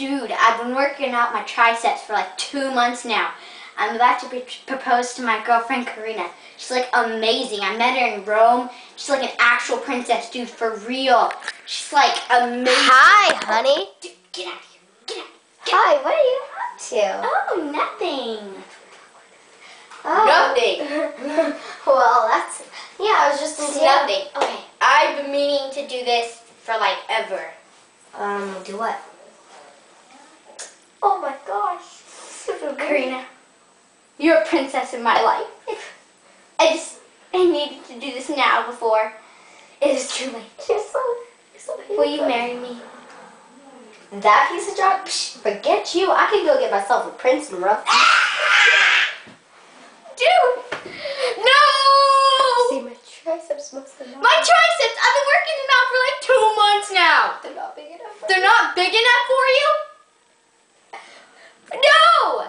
Dude, I've been working out my triceps for like two months now. I'm about to be proposed to my girlfriend Carina. She's like amazing. I met her in Rome. She's like an actual princess, dude, for real. She's like amazing. Hi, honey. Dude, get out of here. Get out. Get Hi, what are you up to? Oh, nothing. Oh. well, that's yeah. I was just in. Nothing. Okay, I've been meaning to do this for like ever. Um, do what? Oh my gosh. Carina, you're a princess in my life. I just, I needed to do this now before it is too late. You're so, you're so Will you marry me? That piece of junk? Psh, forget you. I can go get myself a prince and rough. Ah! Dude! No! See my triceps must have not. My triceps! I've been working them out for like two months now. They're not big enough. For They're not big enough